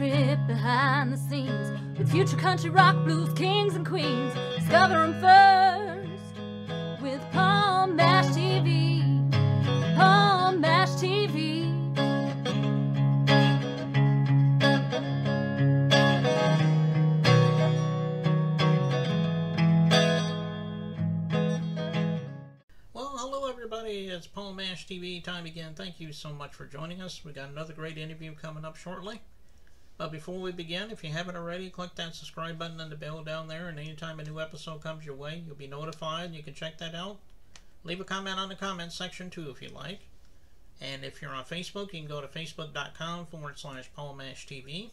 trip behind the scenes with future country rock blues kings and queens. Discover them first with Paul Mash TV. Paul Mash TV. Well, hello everybody. It's Paul Mash TV time again. Thank you so much for joining us. We got another great interview coming up shortly. But before we begin, if you haven't already, click that subscribe button and the bell down there, and anytime a new episode comes your way, you'll be notified. You can check that out. Leave a comment on the comment section too if you like. And if you're on Facebook, you can go to facebook.com forward slash TV.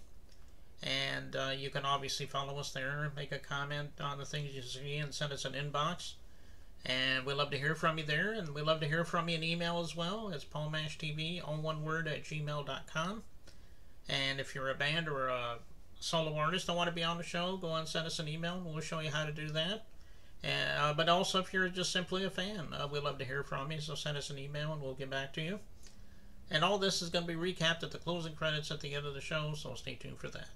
And uh, you can obviously follow us there, make a comment on the things you see, and send us an inbox. And we love to hear from you there, and we love to hear from you in email as well. It's paulmashtv, all one word, at gmail.com. And if you're a band or a solo artist and want to be on the show, go and send us an email, we'll show you how to do that. And, uh, but also, if you're just simply a fan, uh, we love to hear from you, so send us an email, and we'll get back to you. And all this is going to be recapped at the closing credits at the end of the show, so stay tuned for that.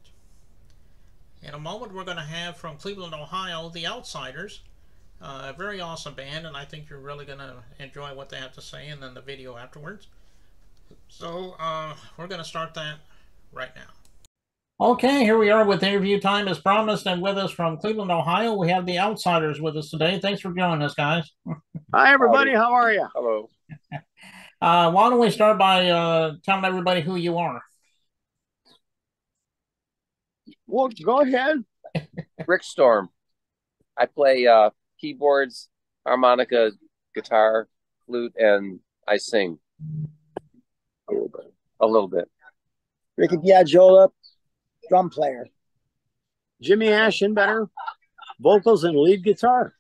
In a moment, we're going to have from Cleveland, Ohio, The Outsiders. Uh, a very awesome band, and I think you're really going to enjoy what they have to say and then the video afterwards. So, uh, we're going to start that right now. Okay, here we are with interview time as promised, and with us from Cleveland, Ohio, we have the Outsiders with us today. Thanks for joining us, guys. Hi, everybody. How are you? Hello. Uh, why don't we start by uh, telling everybody who you are? Well, go ahead. Rick Storm. I play uh, keyboards, harmonica, guitar, flute, and I sing A little bit. a little bit. Ricky Piaggiola, drum player. Jimmy Ashenbetter, vocals and lead guitar.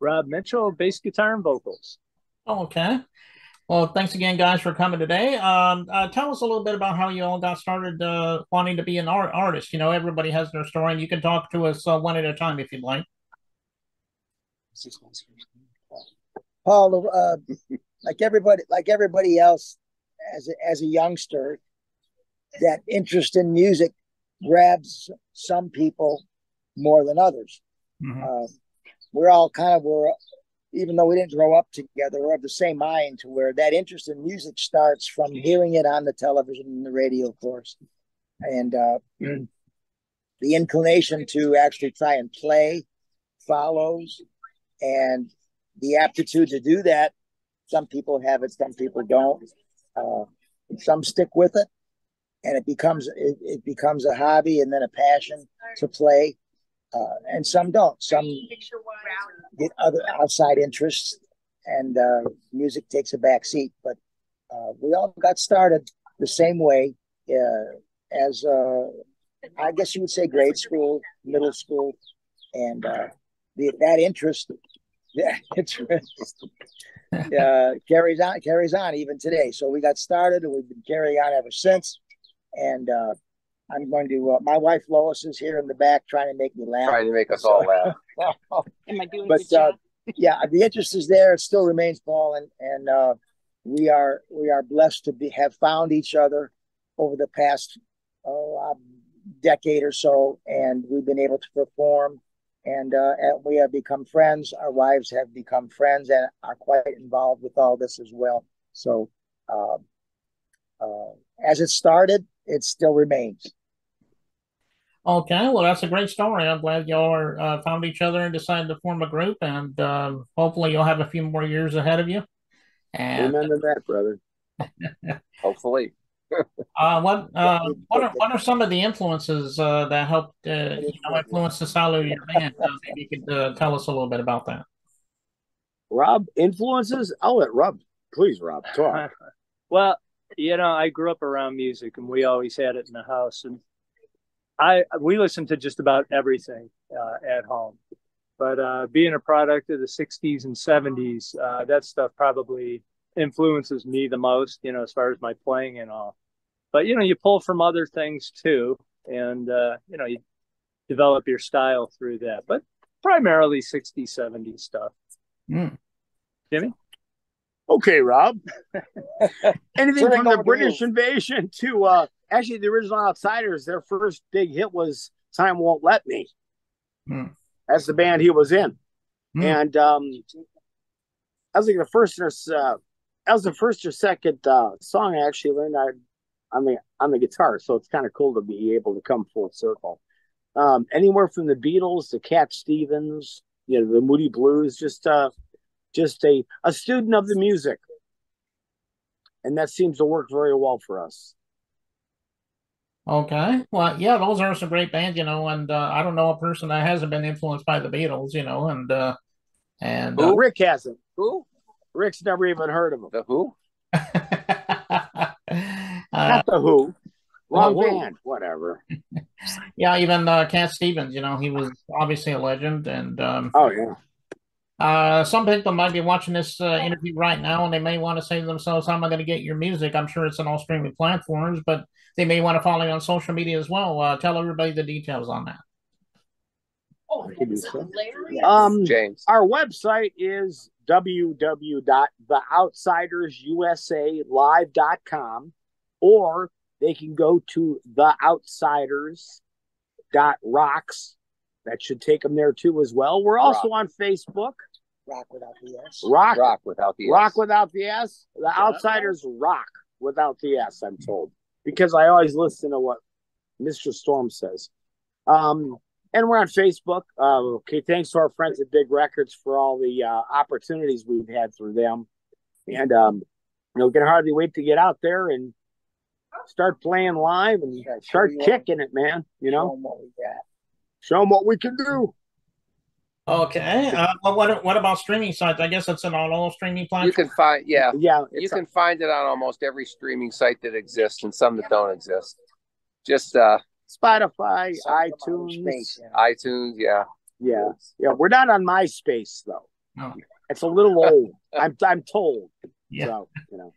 Rob Mitchell, bass guitar and vocals. Okay. Well, thanks again, guys, for coming today. Um, uh, tell us a little bit about how you all got started uh, wanting to be an art- artist. You know, everybody has their story, and you can talk to us uh, one at a time if you'd like. Paul, uh, like everybody, like everybody else, as a, as a youngster, that interest in music grabs some people more than others. Mhm. Uh, we're all kind of we're, even though we didn't grow up together, we're of the same mind. To where that interest in music starts from hearing it on the television and the radio, of course, and uh, the inclination to actually try and play follows, and the aptitude to do that. Some people have it, some people don't. Uh, some stick with it, and it becomes it, it becomes a hobby and then a passion to play. Uh, and some don't. Some get other outside interests, and uh, music takes a back seat. But uh, we all got started the same way uh, as uh, I guess you would say grade school, middle school, and uh, the, that interest, yeah, interest uh, carries on carries on even today. So we got started, and we've been carrying on ever since. And uh, I'm going to. Uh, my wife Lois is here in the back trying to make me laugh. Trying to make us all laugh. Am I doing a but good uh, yeah, the interest is there. It still remains, Paul, and and uh, we are we are blessed to be have found each other over the past oh, uh, decade or so, and we've been able to perform, and, uh, and we have become friends. Our wives have become friends and are quite involved with all this as well. So, uh, uh, as it started, it still remains. Okay, well, that's a great story. I'm glad y'all are, uh, found each other and decided to form a group, and uh, hopefully you'll have a few more years ahead of you. And Amen to that, brother. Hopefully. uh, what uh, what are what are some of the influences uh, that helped uh, you know influence the style of your band? Uh, maybe you could uh, tell us a little bit about that. Rob, influences? I'll let Rob, please, Rob, talk. Well, you know, I grew up around music and we always had it in the house and I we listened to just about everything uh, at home. But uh, being a product of the 60s and 70s, uh, that stuff probably influences me the most, you know, as far as my playing and all. But, you know, you pull from other things too. And, uh, you know, you develop your style through that. But primarily 60s, 70s stuff. Hmm. Jimmy? Okay, Rob. Anything from the British you. invasion to uh, actually the original Outsiders, their first big hit was "Time Won't Let Me." Hmm. That's the band he was in, Hmm. and um, I was like the first or uh, that was the first or second uh, song I actually learned on on the on the guitar. So it's kind of cool to be able to come full circle. Um, anywhere from the Beatles to Cat Stevens, you know, the Moody Blues, just uh, just a a student of the music, and that seems to work very well for us. Okay. Well, yeah, those are some great bands, you know, and uh, I don't know a person that hasn't been influenced by the Beatles, you know, and uh, and uh, Well, Rick hasn't. Who? Rick's never even heard of them. The Who? uh, Not the Who. Wrong Who. band. Whatever. yeah, even uh, Cat Stevens, you know, he was obviously a legend, and um, Oh yeah. Uh, some people might be watching this uh, interview right now, and they may want to say to themselves, "How am I going to get your music?" I'm sure it's on all streaming platforms, but they may want to follow you on social media as well. Uh, tell everybody the details on that. Oh, can do so. Yes. Um, James. our website is www.theoutsidersUSAlive.com or they can go to theoutsiders.rocks. That should take them there too as well. We're also on Facebook. rock without the S. Rock, Rock without the rock S. without the S. The Outsiders rock without the S. I'm told because I always listen to what Mr. Storm says. Um, and we're on Facebook. Uh, okay, thanks to our friends at Big Records for all the uh, opportunities we've had through them, and um, you know, can hardly wait to get out there and start playing live and start kicking it, man. You Show know, 'em what we got. show them what we can do. Okay. Uh, well, what what about streaming sites? I guess it's on all, all streaming You can find, yeah, Yeah, you it's can find it on almost every streaming site that exists and some that don't exist. Just uh Spotify, Some of them are iTunes. space, yeah. iTunes, yeah. Yeah, yeah, we're not on MySpace though. No. It's a little old. I'm I'm told. Yeah. So you know.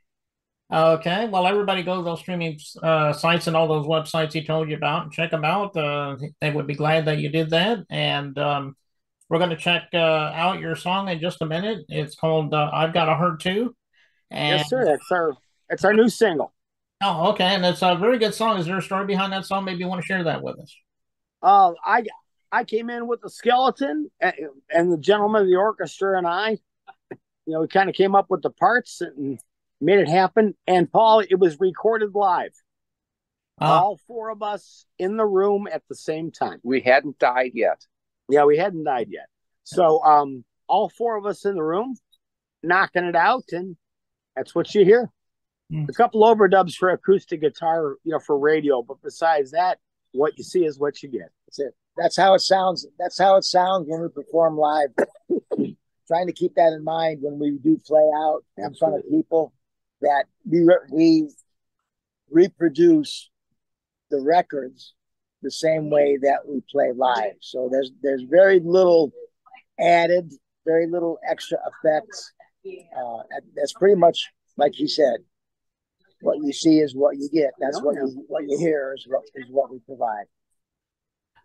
Okay, well, everybody go to those streaming uh, sites and all those websites he told you about and check them out. Uh, they would be glad that you did that. And um, we're going to check uh, out your song in just a minute. It's called uh, "I've Got a Heart Too." And, Yes, sir. That's our it's our new single. Oh, okay, and it's a very good song. Is there a story behind that song? Maybe you want to share that with us. Uh, I I came in with the skeleton and, and the gentleman of the orchestra and I, you know, we kind of came up with the parts and made it happen. And Paul, it was recorded live. Uh, All four of us in the room at the same time. We hadn't died yet. Yeah, we hadn't died yet. So um all four of us in the room knocking it out and that's what you hear. Hmm. A couple overdubs for acoustic guitar, you know, for radio, but besides that, what you see is what you get. That's it. That's how it sounds. That's how it sounds when we perform live. Trying to keep that in mind when we do play out in front of people. That we re- we reproduce the records the same way that we play live. So there's there's very little added, very little extra effects. Uh, that's pretty much like he said. What you see is what you get. That's what you what you hear is what is what we provide.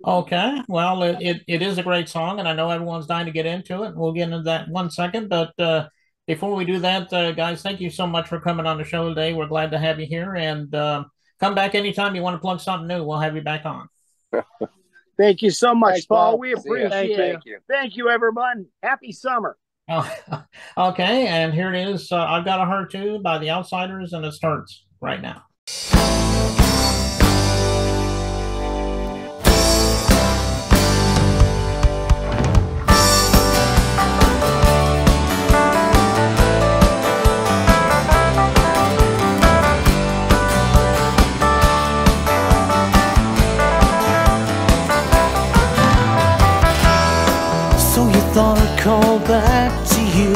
Okay, well, it, it, it is a great song, and I know everyone's dying to get into it. We'll get into that in one second, but uh, before we do that, uh, guys, thank you so much for coming on the show today. We're glad to have you here, and uh, come back anytime you want to plug something new. We'll have you back on. Thank you so much, Thanks, Paul. Paul. We appreciate Thank it. you. Thank you. Thank you, everyone. Happy summer. Oh, okay, and here it is. Uh, I've got a heart too by the Outsiders, and it starts right now. Thought I'd call back to you.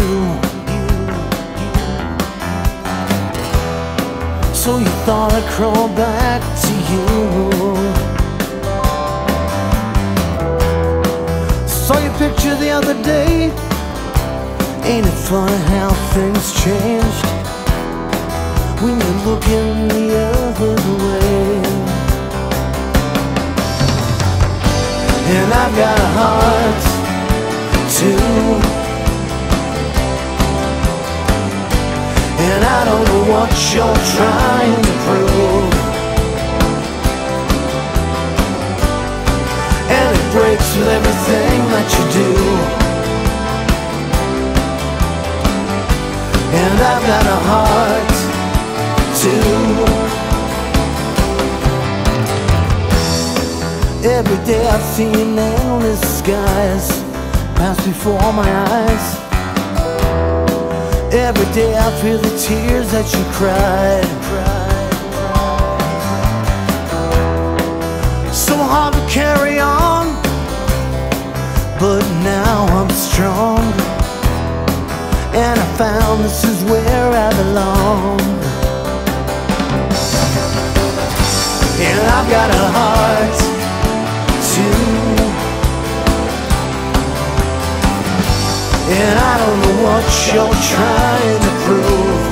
So you thought I'd crawl back to you. Saw your picture the other day. Ain't it funny how things changed when you're looking you're trying to prove. And it breaks with everything that you do. And I've got a heart too. Every day I see an endless skies Pass before my eyes. Every day I feel the tears that you cried. So hard to carry on, but now I'm strong. And I found this is where I belong. And I've got a heart what you're trying to prove.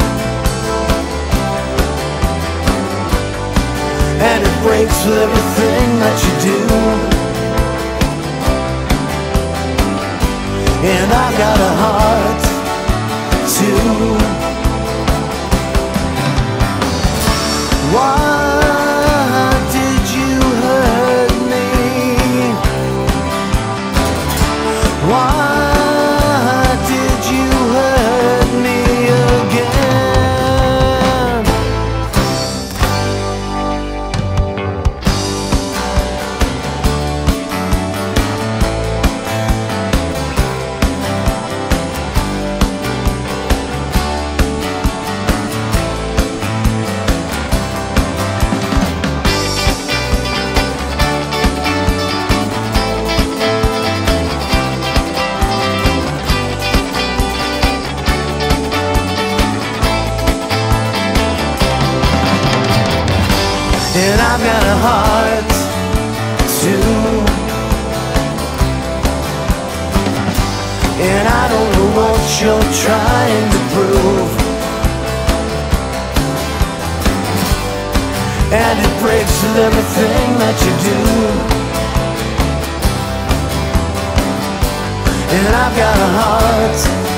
And it breaks with everything that you do. And I've got a heart too. And I've got a heart too. And I don't know what you're trying to prove. And it breaks with everything that you do. And I've got a heart